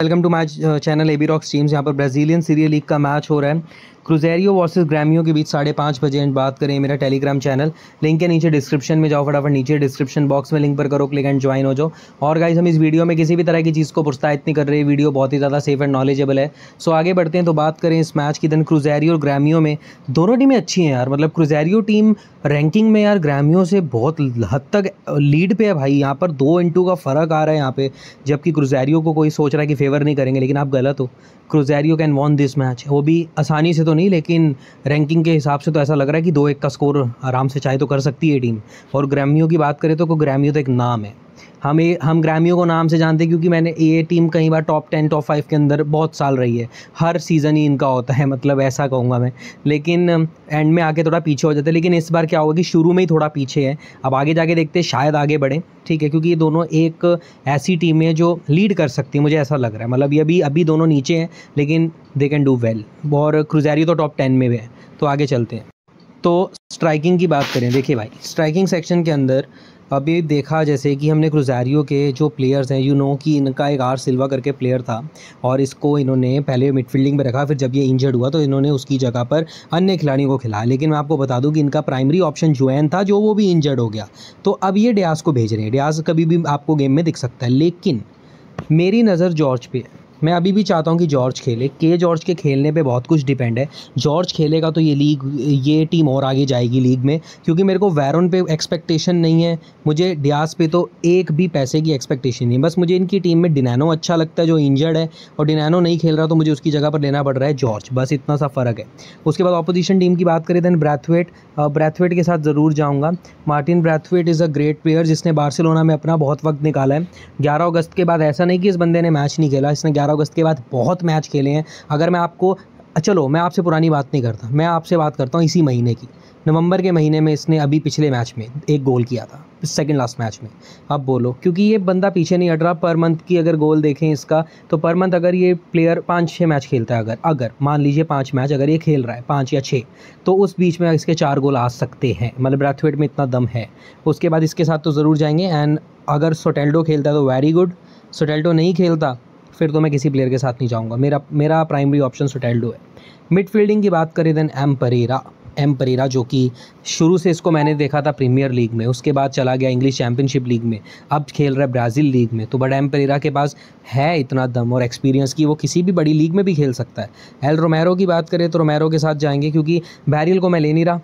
Welcome to match channel A B rocks teams. यहाँ पर Brazilian serial league का match हो रहा है। क्रूजेरियो वर्सेस ग्रामियो के बीच साढ़े पाँच बजे एंड बात करें। मेरा टेलीग्राम चैनल। लिंक के नीचे डिस्क्रिप्शन में। जाओ फटाफट नीचे डिस्क्रिप्शन बॉक्स में लिंक पर करो। क्लिक एंड ज्वाइन हो जाओ। और गाइज़ हम इस वीडियो में किसी भी तरह की चीज़ को प्रोत्साहित नहीं कर रहे वीडियो बहुत ही ज़्यादा सेफ़ एंड नॉलेजेबल है। सो आगे बढ़ते हैं तो बात करें इस मैच की। दिन क्रुजेरियो और ग्रामियो में दोनों टीमें अच्छी हैं यार। मतलब क्रुजेरियो टीम रैंकिंग में यार ग्रामियो से बहुत हद तक लीड पे है भाई। यहाँ पर दो इंटू का फ़र्क आ रहा है यहाँ पे। जबकि क्रुजेरियो को कोई सोच रहा है कि फेवर नहीं करेंगे, लेकिन आप गलत हो। Cruzeiro can won this match वो भी आसानी से तो नहीं, लेकिन रैंकिंग के हिसाब से तो ऐसा लग रहा है कि दो एक का स्कोर आराम से चाहे तो कर सकती है टीम और ग्रैमियो की बात करें तो ग्रैमियो तो एक नाम है। हम ये हम ग्रामियों को नाम से जानते हैं क्योंकि मैंने ये टीम कई बार टॉप टेन टॉप फाइव के अंदर बहुत साल रही है। हर सीज़न ही इनका होता है मतलब ऐसा कहूँगा मैं। लेकिन एंड में आके थोड़ा पीछे हो जाते हैं, लेकिन इस बार क्या होगा कि शुरू में ही थोड़ा पीछे है। अब आगे जाके देखते हैं, शायद आगे बढ़ें, ठीक है, क्योंकि ये दोनों एक ऐसी टीम है जो लीड कर सकती है, मुझे ऐसा लग रहा है। मतलब ये अभी अभी दोनों नीचे हैं, लेकिन दे कैन डू वेल और क्रुजैरी तो टॉप टेन में भी है तो आगे चलते हैं। तो स्ट्राइकिंग की बात करें, देखिए भाई स्ट्राइकिंग सेक्शन के अंदर अभी देखा जैसे कि हमने क्रुजारियो के जो प्लेयर्स हैं यू नो कि इनका एक आर सिल्वा करके प्लेयर था और इसको इन्होंने पहले मिडफील्डिंग में रखा, फिर जब ये इंजर्ड हुआ तो इन्होंने उसकी जगह पर अन्य खिलाड़ियों को खिलाया लेकिन मैं आपको बता दूँ कि इनका प्राइमरी ऑप्शन जुएन था, जो वो भी इंजर्ड हो गया। तो अब ये डियास को भेज रहे हैं। डियास कभी भी आपको गेम में दिख सकता है, लेकिन मेरी नज़र जॉर्ज पे है। मैं अभी भी चाहता हूँ कि जॉर्ज खेले। के जॉर्ज के खेलने पे बहुत कुछ डिपेंड है। जॉर्ज खेलेगा तो ये लीग ये टीम और आगे जाएगी लीग में, क्योंकि मेरे को वैरन पे एक्सपेक्टेशन नहीं है। मुझे डियास पे तो एक भी पैसे की एक्सपेक्टेशन नहीं है। बस मुझे इनकी टीम में डिनैनो अच्छा लगता है, जो इंजर्ड है, और डिनैनो नहीं खेल रहा तो मुझे उसकी जगह पर लेना पड़ रहा है जॉर्ज। बस इतना सा फ़र्क है। उसके बाद अपोजिशन टीम की बात करें दैन ब्रैथवेट ब्रैथवेट के साथ ज़रूर जाऊँगा। Martin Braithwaite is a great player जिसने बार्सिलोना में अपना बहुत वक्त निकाला है। ग्यारह अगस्त के बाद ऐसा नहीं कि इस बंदे ने मैच नहीं खेला, इसने ग्यारह अगस्त के बाद बहुत मैच खेले हैं। अगर मैं आपको, चलो, मैं आपसे पुरानी बात नहीं करता, मैं आपसे बात करता हूँ इसी महीने की। नवंबर के महीने में इसने अभी पिछले मैच में एक गोल किया था सेकंड लास्ट मैच में। अब बोलो, क्योंकि ये बंदा पीछे नहीं हट रहा पर मंथ की अगर गोल देखें इसका तो पर मंथ अगर ये प्लेयर पाँच छः मैच खेलता है, अगर अगर, मान लीजिए पाँच मैच अगर ये खेल रहा है पाँच या छः तो उस बीच में इसके चार गोल आ सकते हैं। मतलब ब्रैथवेट में इतना दम है। उसके बाद इसके साथ तो ज़रूर जाएँगे एंड अगर सोटेल्डो खेलता है तो वेरी गुड सोटेल्डो नहीं खेलता फिर तो मैं किसी प्लेयर के साथ नहीं जाऊँगा। मेरा मेरा प्राइमरी ऑप्शन सुटेल्डो है। मिडफील्डिंग की बात करें then M Pereira M Pereira जो कि शुरू से इसको मैंने देखा था प्रीमियर लीग में, उसके बाद चला गया इंग्लिश चैम्पियनशिप लीग में, अब खेल रहा है ब्राज़ील लीग में। तो बट एम परेरा के पास है इतना दम और एक्सपीरियंस कि वो किसी भी बड़ी लीग में भी खेल सकता है। एल रोमैरो की बात करें तो रोमैरो के साथ जाएँगे, क्योंकि बैरियल को मैं ले नहीं रहा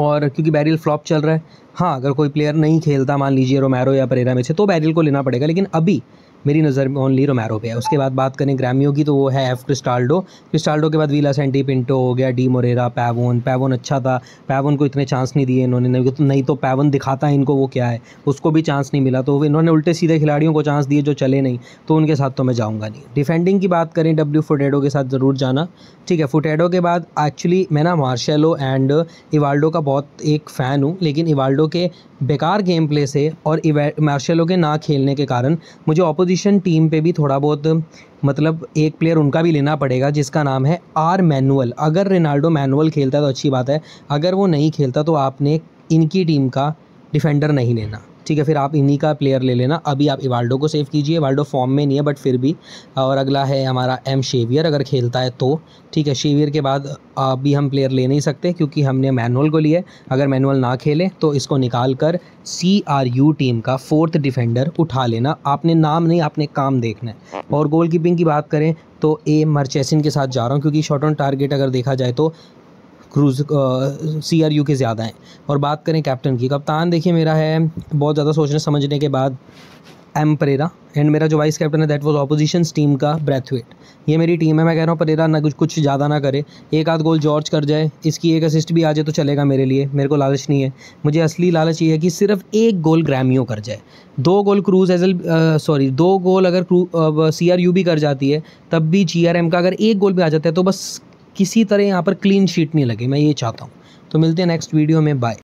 और क्योंकि बैरियल फ्लॉप चल रहा है हाँ अगर कोई प्लेयर नहीं खेलता, मान लीजिए रोमैरो या परेरा में से तो बैरियल को लेना पड़ेगा, लेकिन अभी मेरी नज़र में ओनली रोमैरो पे है। उसके बाद बात करें ग्रामियो की तो वो है एफ़ क्रिस्टाल्डो क्रिस्टाल्डो के बाद वीला सेंटी पिंटो हो गया डी मोरेरा पैवन पैवन अच्छा था। पैवन को इतने चांस नहीं दिए इन्होंने, नहीं तो नहीं तो पैवन दिखाता है इनको वो क्या है। उसको भी चांस नहीं मिला तो इन्होंने उल्टे सीधे खिलाड़ियों को चांस दिए जो चले नहीं तो उनके साथ तो मैं जाऊँगा नहीं। डिफेंडिंग की बात करें डब्ल्यू फुटेडो के साथ ज़रूर जाना, ठीक है। फुटेडो के बाद एक्चुअली मैं ना मार्शलो एंड इवाल्डो का बहुत एक फ़ैन हूँ, लेकिन इवाल्डो के बेकार गेम प्ले से और मार्शलों के ना खेलने के कारण मुझे ऑपोजिशन टीम पे भी थोड़ा बहुत मतलब एक प्लेयर उनका भी लेना पड़ेगा, जिसका नाम है आर मैनुअल अगर रेनाल्डो मैनुअल खेलता है तो अच्छी बात है, अगर वो नहीं खेलता तो आपने इनकी टीम का डिफेंडर नहीं लेना। ठीक है, फिर आप इन्हीं का प्लेयर ले लेना। अभी आप इवाल्डो को सेव कीजिए। इवाल्डो फॉर्म में नहीं है बट फिर भी। और अगला है हमारा एम शेवियर अगर खेलता है तो। ठीक है शेवियर के बाद अभी हम प्लेयर ले नहीं सकते, क्योंकि हमने मैनुअल को लिया अगर मैनुअल ना खेले तो इसको निकाल कर सी आर यू टीम का फोर्थ डिफेंडर उठा लेना। आपने नाम नहीं, आपने काम देखना है। और गोल कीपिंग की बात करें तो ए मर्चेसिन के साथ जा रहा हूँ, क्योंकि शॉर्ट ऑन टारगेट अगर देखा जाए तो क्रूज सी आर यू के ज़्यादा हैं। और बात करें कैप्टन की, कप्तान देखिए मेरा है, बहुत ज़्यादा सोचने समझने के बाद एम परेरा एंड मेरा जो वाइस कैप्टन है दैट वाज ऑपोजिशन टीम का ब्रेथवेट ये मेरी टीम है, मैं कह रहा हूँ परेरा ना कुछ कुछ ज़्यादा ना करे। एक आध गोल जॉर्ज कर जाए, इसकी एक असिस्ट भी आ जाए तो चलेगा मेरे लिए, मेरे को लालच नहीं है। मुझे असली लालच ये है कि सिर्फ़ एक गोल ग्रैमियो कर जाए। दो गोल क्रूज एज एजल सॉरी दो गोल अगर सी आर यू भी कर जाती है, तब भी जी आर एम का अगर एक गोल भी आ जाता है तो बस किसी तरह यहाँ पर क्लीन शीट नहीं लगे, मैं ये चाहता हूँ। तो मिलते हैं नेक्स्ट वीडियो में बाय